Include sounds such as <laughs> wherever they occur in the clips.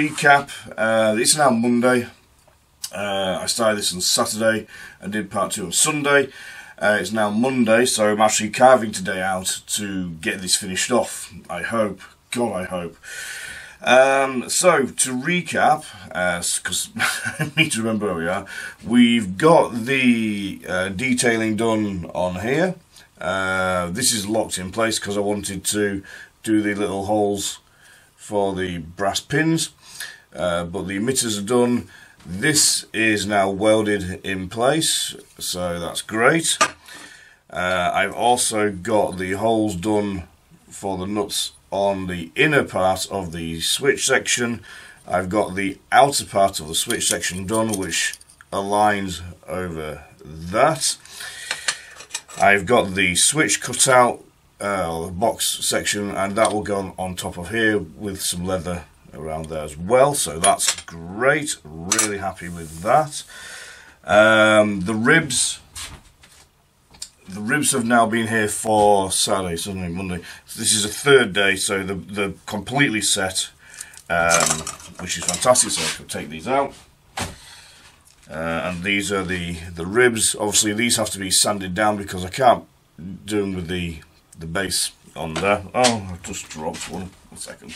recap, uh, it's now Monday. Uh, I started this on Saturday and did part two on Sunday. Uh, it's now Monday, so I'm actually carving today out to get this finished off. I hope. God, I hope. Um, so, to recap, because uh, <laughs> I need to remember where we are, we've got the uh, detailing done on here. Uh, this is locked in place because I wanted to do the little holes for the brass pins, uh, but the emitters are done. This is now welded in place, so that's great. Uh, I've also got the holes done for the nuts on the inner part of the switch section. I've got the outer part of the switch section done, which aligns over that. I've got the switch cut out, uh, the box section, and that will go on, on top of here with some leather around there as well. So that's great. Really happy with that. Um, the ribs the ribs have now been here for Saturday, Sunday, Monday. This is a third day, so they're, they're completely set, um, which is fantastic. So I can take these out. Uh, and these are the, the ribs. Obviously, these have to be sanded down because I can't do them with the, the base on there. Oh, I just dropped one. One second.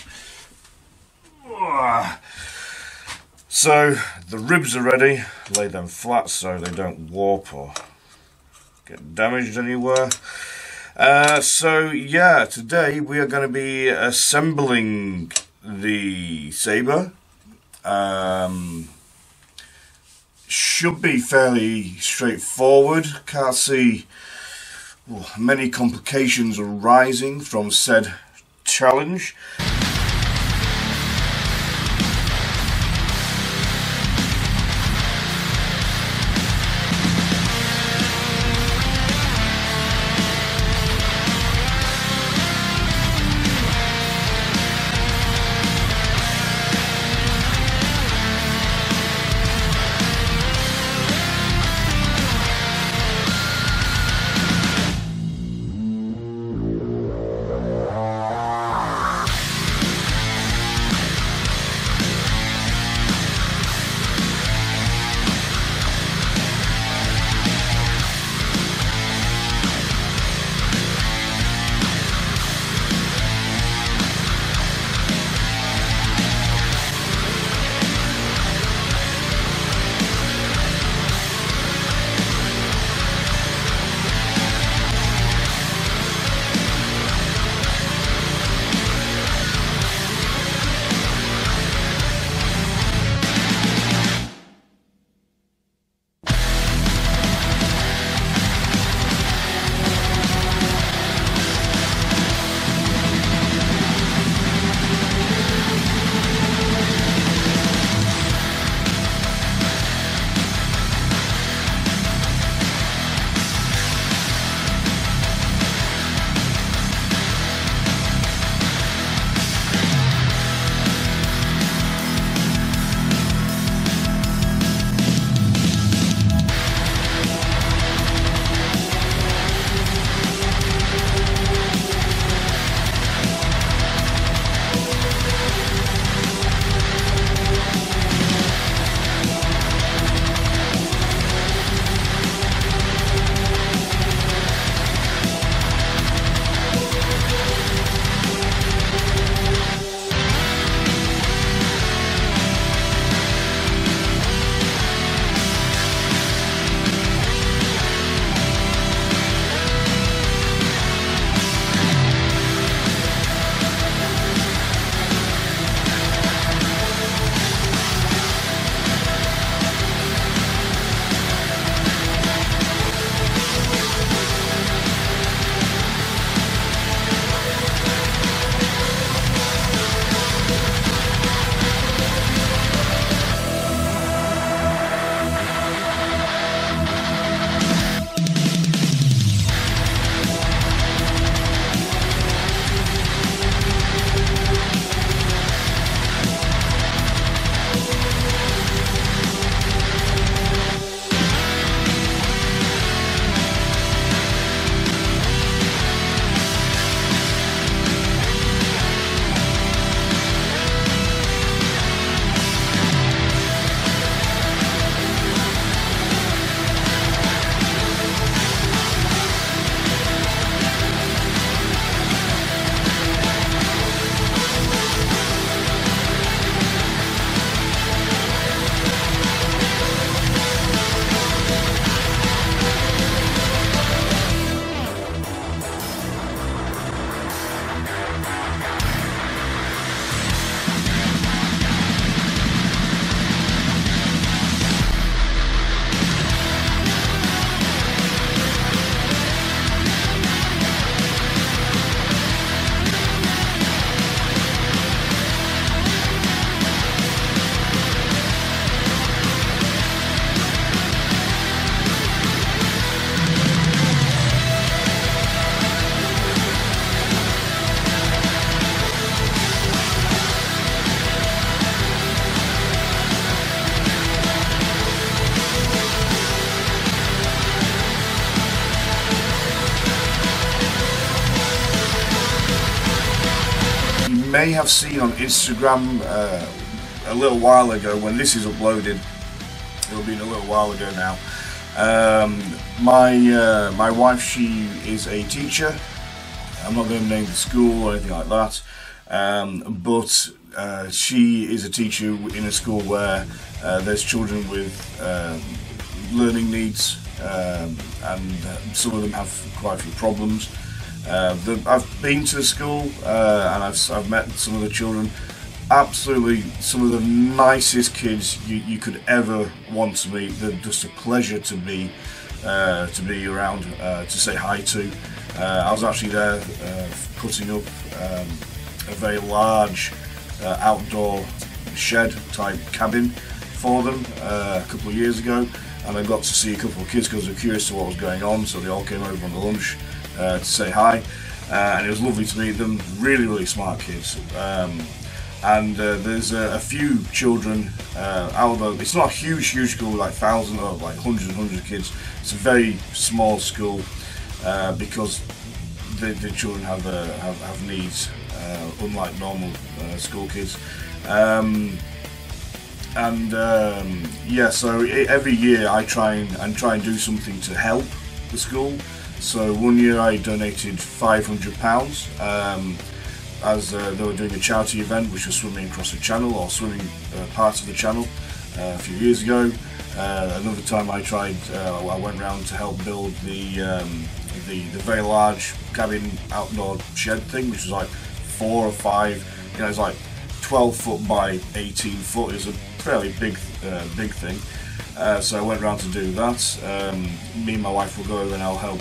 So, the ribs are ready. Lay them flat so they don't warp or get damaged anywhere. Uh, so yeah, today we are going to be assembling the Sabre. Um, should be fairly straightforward. Can't see many complications arising from said challenge. May have seen on Instagram uh, a little while ago when this is uploaded. It'll be a little while ago now. Um, my uh, my wife, she is a teacher. I'm not going to name the school or anything like that, um, but uh, she is a teacher in a school where uh, there's children with um, learning needs, um, and uh, some of them have quite a few problems. Uh, the, I've been to the school uh, and I've, I've met some of the children. Absolutely, some of the nicest kids you, you could ever want to meet. They're just a pleasure to be uh, to be around, uh, to say hi to. Uh, I was actually there uh, putting up um, a very large outdoor shed type cabin for them a couple of years ago, and I got to see a couple of kids because they were curious to what was going on. So they all came over on the lunch uh, to say hi, uh, and it was lovely to meet them. Really, really smart kids. Um, and uh, there's a, a, few children uh, out it's not a huge, huge school like thousands or like hundreds and hundreds of kids. It's a very small school uh, because the, the, children have, uh, have, have needs, unlike normal school kids. Um, and um, yeah, so every year I try and, and try and do something to help the school. So one year I donated £500 um, as uh, they were doing a charity event which was swimming across the channel or swimming uh, part of the channel uh, a few years ago. Uh, another time I tried, uh, I went round to help build the, um, the, the very large cabin outdoor shed thing which was like four or five, you know, it's like 12 foot by 18 foot. It's a fairly big, uh, big thing. Uh, so I went around to do that. Um, me and my wife will go and I'll help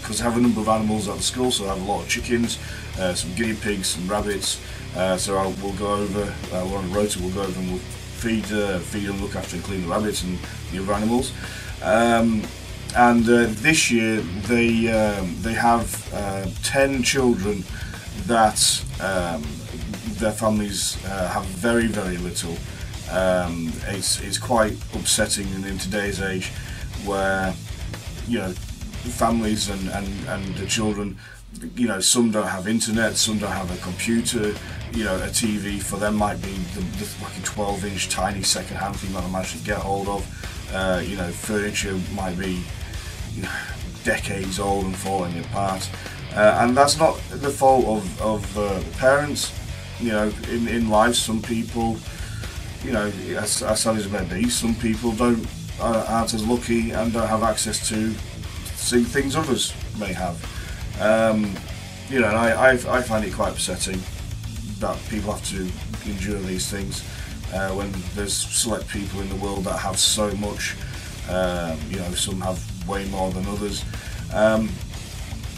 because uh, I have a number of animals at the school. So I have a lot of chickens, uh, some guinea pigs, some rabbits. Uh, so I will we'll go over. Uh, we're on a rota. We'll go over and we'll feed, feed and look after and clean the rabbits and the other animals. Um, and this year they um, they have ten children that um, their families have very very little. Um, it's, it's quite upsetting in, in today's age where, you know, families and, and, and the children, you know, some don't have internet, some don't have a computer, you know, a TV for them might be the, the a 12 inch tiny second hand thing that I managed to get hold of. Uh, you know, furniture might be you know, decades old and falling apart. Uh, and that's not the fault of, of uh, the parents. You know, in, in life, some people you know, as, as sad as it may be, some people don't uh, aren't as lucky and don't have access to see things others may have. Um, you know, I, I, I find it quite upsetting that people have to endure these things uh, when there's select people in the world that have so much. Um, you know, some have way more than others. Um,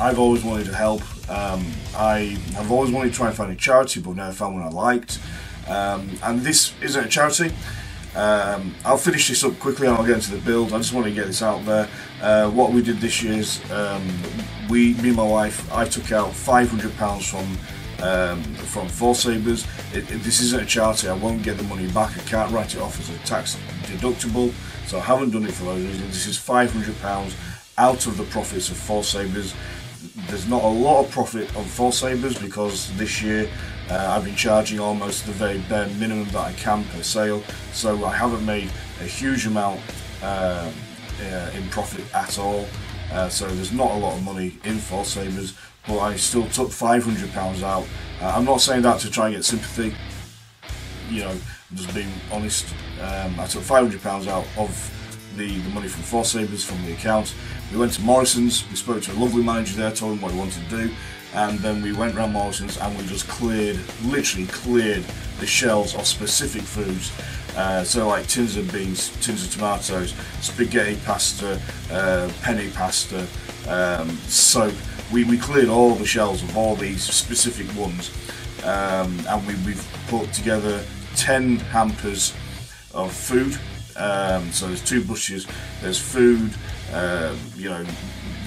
I've always wanted to help. Um, I have always wanted to try and find a charity, but never found one I liked. Um, and this isn't a charity. Um, I'll finish this up quickly and I'll get into the build. I just want to get this out there. Uh, what we did this year is um, we, me and my wife, I took out £500 from um, from Force Sabers. It, it, this isn't a charity. I won't get the money back. I can't write it off as a tax deductible. So I haven't done it for those reasons. This is £500 out of the profits of Force Sabers. There's not a lot of profit on Force Sabers because this year uh, I've been charging almost the very bare minimum that I can per sale, so I haven't made a huge amount uh, uh, in profit at all. Uh, so there's not a lot of money in Force Sabers, but I still took £500 out. Uh, I'm not saying that to try and get sympathy, you know, just being honest. Um, I took £500 out of the, the money from Force Sabers from the account. We went to Morrison's, we spoke to a lovely manager there, told him what he wanted to do and then we went round Morrison's and we just cleared, literally cleared the shelves of specific foods. Uh, so like tins of beans, tins of tomatoes, spaghetti pasta, uh, penne pasta, um, soap. We, we cleared all the shelves of all these specific ones um, and we, we've put together 10 hampers of food. Um, so there's two bushes, there's food, uh, you know,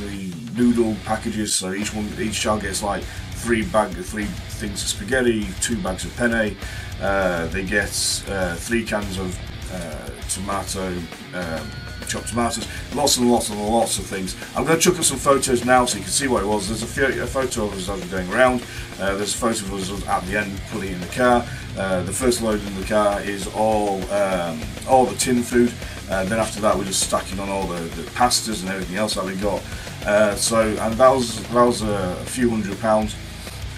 the noodle packages. So each one, each child gets like three bag, three things of spaghetti, two bags of penne. Uh, they get uh, three cans of uh, tomato um, chopped tomatoes, lots and lots and lots of things. I'm going to chuck up some photos now so you can see what it was. There's a, few, a photo of us as we're going around. Uh, there's a photo of us at the end putting it in the car. Uh, the first load in the car is all um, all the tin food. Uh, then after that we're just stacking on all the, the pastas and everything else that we got. Uh, so and that was that was a, few hundred pounds.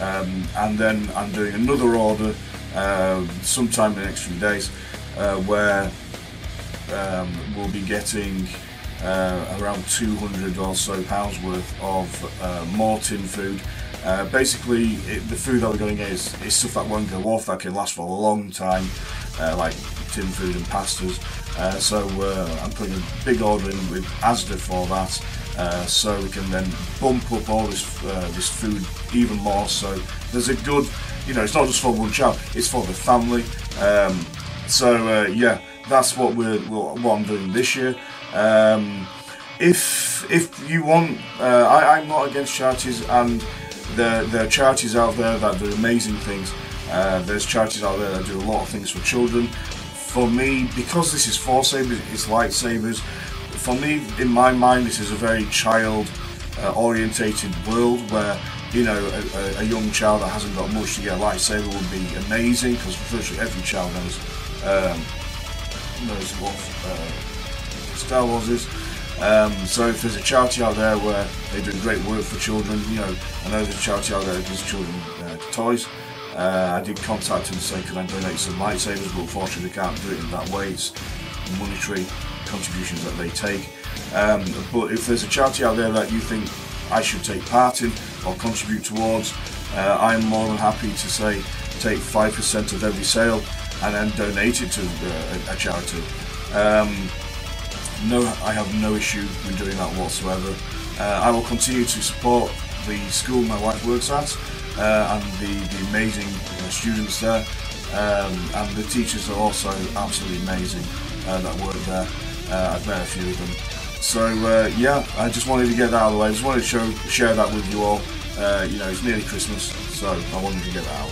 Um, and then I'm doing another order uh, sometime in the next few days uh, where um, we'll be getting uh, around 200 or so pounds worth of uh, more tin food. Basically, it, the food that we're going to get is, is, stuff that won't go off, that can last for a long time, like tin food and pastas. So I'm putting a big order in with Asda for that, so we can then bump up all this this food even more. So there's a good, you know, it's not just for one child; it's for the family. Um, so yeah that's what we're what I'm doing this year. Um, if if you want, uh, I, am not against charities, and there there are charities out there that do amazing things. Uh, there's charities out there that do a lot of things for children. For me, because this is Force Sabers, it's lightsabers. For me, in my mind, this is a very child uh, orientated world where you know a, a, young child that hasn't got much to get a lightsaber would be amazing because virtually every child knows um, knows what uh, Star Wars is. Um, so if there's a charity out there where they do great work for children, you know, I know there's a charity out there that gives children uh, toys. Uh, I did contact them to say could I donate some lightsabers, but unfortunately they can't do it in that way. It's monetary contributions that they take. Um, but if there's a charity out there that you think I should take part in or contribute towards, uh, I'm more than happy to say take 5% of every sale and then donate it to uh, a charity. Um, no, I have no issue with doing that whatsoever. Uh, I will continue to support the school my wife works at uh, and the, the amazing uh, students there. Um, and the teachers are also absolutely amazing uh, that work there. Uh, I've met a few of them. So yeah, I just wanted to get that out of the way. I just wanted to show, share that with you all. you know, it's nearly Christmas, so I wanted to get that out.